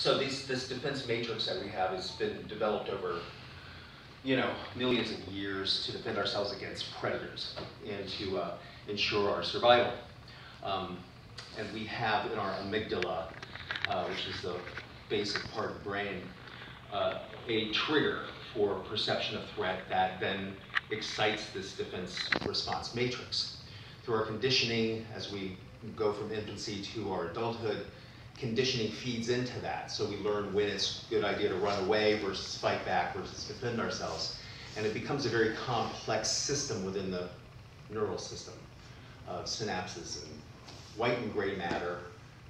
So these, this defense matrix that we have has been developed over, you know, millions of years to defend ourselves against predators and to uh, ensure our survival. Um, and we have in our amygdala, uh, which is the basic part of the brain, uh, a trigger for perception of threat that then excites this defense response matrix. Through our conditioning, as we go from infancy to our adulthood, conditioning feeds into that. So we learn when it's a good idea to run away versus fight back versus defend ourselves. And it becomes a very complex system within the neural system of synapses and white and gray matter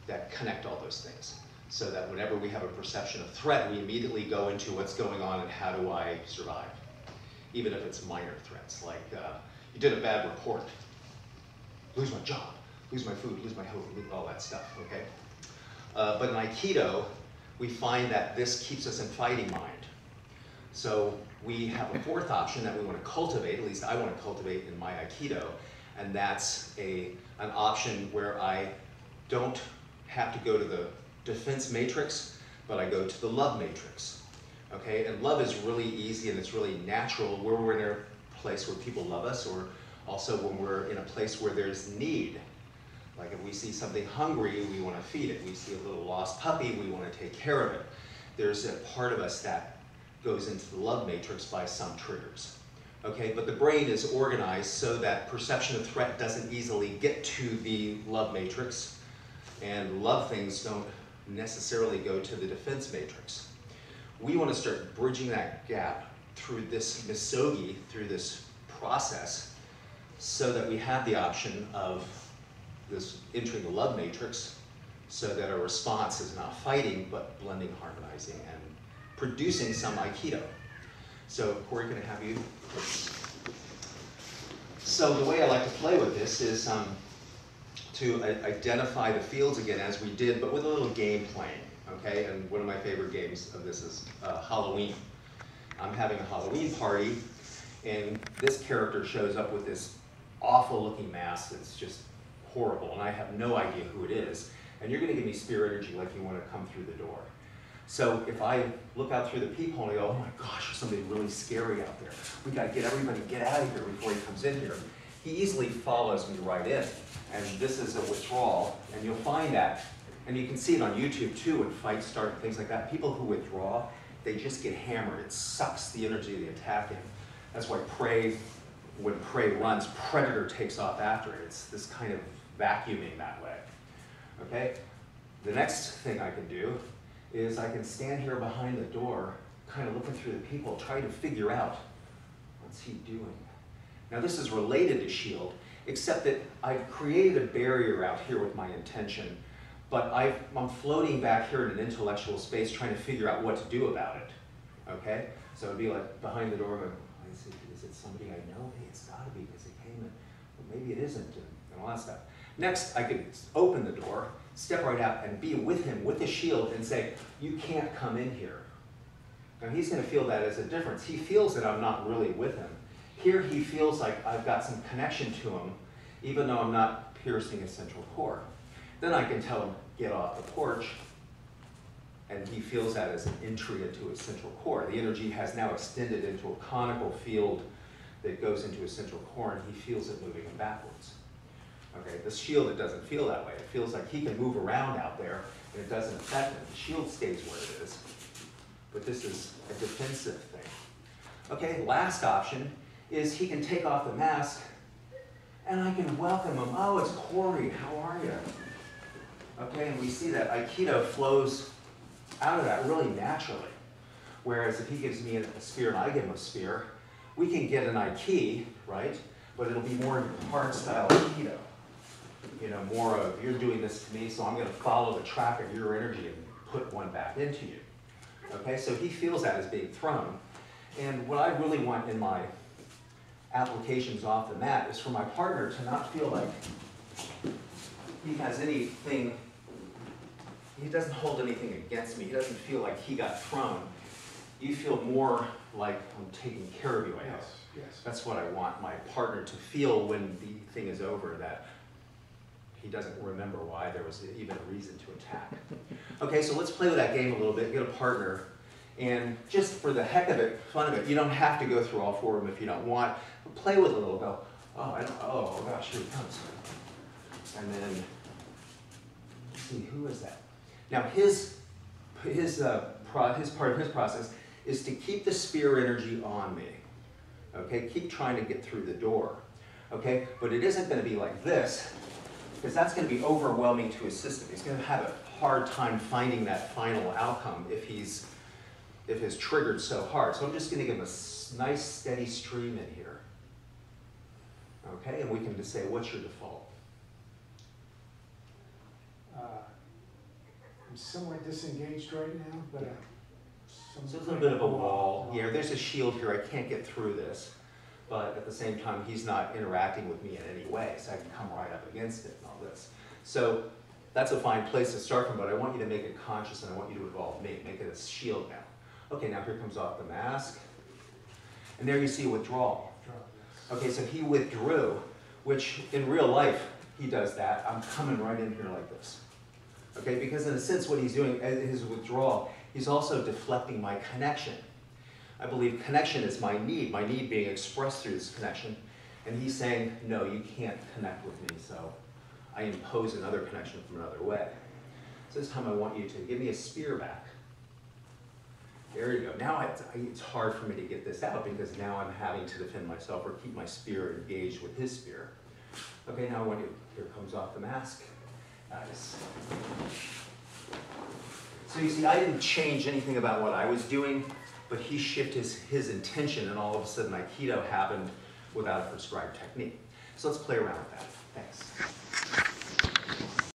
that connect all those things. So that whenever we have a perception of threat, we immediately go into what's going on and how do I survive? Even if it's minor threats, like uh, you did a bad report, lose my job, lose my food, lose my home, all that stuff, okay? Uh, but in Aikido, we find that this keeps us in fighting mind. So we have a fourth option that we want to cultivate, at least I want to cultivate in my Aikido, and that's a, an option where I don't have to go to the defense matrix, but I go to the love matrix. Okay, and love is really easy and it's really natural where we're in a place where people love us or also when we're in a place where there's need. Like if we see something hungry, we want to feed it. We see a little lost puppy, we want to take care of it. There's a part of us that goes into the love matrix by some triggers. Okay, but the brain is organized so that perception of threat doesn't easily get to the love matrix, and love things don't necessarily go to the defense matrix. We want to start bridging that gap through this misogi, through this process, so that we have the option of this entering the love matrix so that our response is not fighting, but blending, harmonizing, and producing some Aikido. So Corey, can I have you? So the way I like to play with this is um, to identify the fields again as we did, but with a little game playing, okay? And one of my favorite games of this is uh, Halloween. I'm having a Halloween party, and this character shows up with this awful looking mask that's just horrible, and I have no idea who it is. And you're going to give me spirit energy like you want to come through the door. So if I look out through the peephole and go, oh my gosh, there's something really scary out there. We got to get everybody get out of here before he comes in here. He easily follows me right in. And this is a withdrawal, and you'll find that, and you can see it on YouTube too when fights start and things like that. People who withdraw, they just get hammered. It sucks the energy of the attacking. That's why prey, when prey runs, predator takes off after it. It's this kind of vacuuming that way. Okay? The next thing I can do is I can stand here behind the door, kind of looking through the people, trying to figure out what's he doing. Now this is related to shield, except that I've created a barrier out here with my intention, but i am floating back here in an intellectual space trying to figure out what to do about it. Okay? So it'd be like behind the door, going, is it, is it somebody I know? Hey, it's gotta be because they came in. Well, maybe it isn't, and, and all that stuff. Next, I could open the door, step right out, and be with him with the shield and say, You can't come in here. Now he's going to feel that as a difference. He feels that I'm not really with him. Here he feels like I've got some connection to him, even though I'm not piercing his central core. Then I can tell him, Get off the porch. And he feels that as an entry into his central core. The energy has now extended into a conical field that goes into his central core, and he feels it moving him backwards. Okay, the shield, it doesn't feel that way. It feels like he can move around out there and it doesn't affect him. The shield stays where it is. But this is a defensive thing. Okay, last option is he can take off the mask and I can welcome him. Oh, it's Corey, how are you? Okay, and we see that Aikido flows out of that really naturally. Whereas if he gives me a spear and I give him a spear, we can get an Aiki, right? But it'll be more hard style Aikido you know, more of you're doing this to me, so I'm going to follow the track of your energy and put one back into you. Okay, so he feels that as being thrown. And what I really want in my applications off the mat is for my partner to not feel like he has anything, he doesn't hold anything against me. He doesn't feel like he got thrown. You feel more like I'm taking care of you. I yes, yes. That's what I want my partner to feel when the thing is over, that he doesn't remember why there was even a reason to attack. Okay, so let's play with that game a little bit, get a partner, and just for the heck of it, fun of it, you don't have to go through all four of them if you don't want, but play with it a little, go, oh, I don't, oh gosh, here he comes. And then, let's see, who is that? Now his, his, uh, pro, his part of his process is to keep the spear energy on me. Okay, keep trying to get through the door. Okay, but it isn't going to be like this, because that's going to be overwhelming to his system. He's going to have a hard time finding that final outcome if he's if it's triggered so hard. So I'm just going to give him a nice steady stream in here. Okay, and we can just say, what's your default? Uh, I'm somewhat disengaged right now, but. uh, So it's a little bit of a wall here. There's a shield here. I can't get through this. But at the same time, he's not interacting with me in any way, so I can come right up against it and all this. So that's a fine place to start from, but I want you to make it conscious and I want you to involve me. Make it a shield now. Okay, now here comes off the mask. And there you see withdrawal. Okay, so he withdrew, which in real life, he does that. I'm coming right in here like this. Okay, because in a sense, what he's doing, uh, his withdrawal, he's also deflecting my connection. I believe connection is my need, my need being expressed through this connection. And he's saying, no, you can't connect with me, so I impose another connection from another way. So this time I want you to give me a spear back. There you go. Now it's, it's hard for me to get this out because now I'm having to defend myself or keep my spear engaged with his spear. Okay, now I want you, here comes off the mask. Nice. So you see, I didn't change anything about what I was doing, but he shifted his, his intention and all of a sudden Aikido happened without a prescribed technique. So let's play around with that. Thanks.